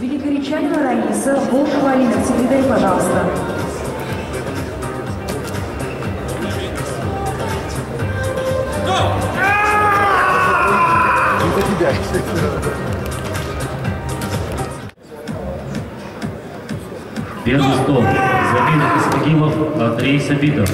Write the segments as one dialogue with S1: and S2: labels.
S1: Григоричанина Раиса, Волкова Алина, секретарь, пожалуйста.
S2: За тебя.
S3: Первый стол. Забин Исмагилов, Андрей Сабитов.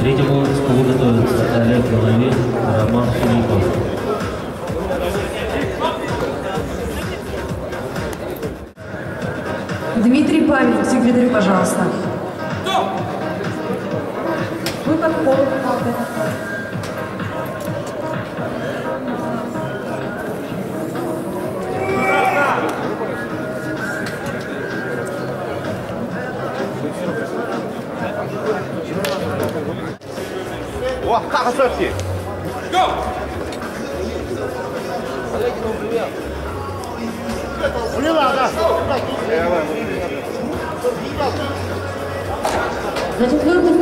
S3: Третьему столу готовится Олег Головин, Роман Филиппов.
S1: Дмитрий Павел, секретарь, пожалуйста. Выход в полуфинал готов.
S2: gente
S1: viu que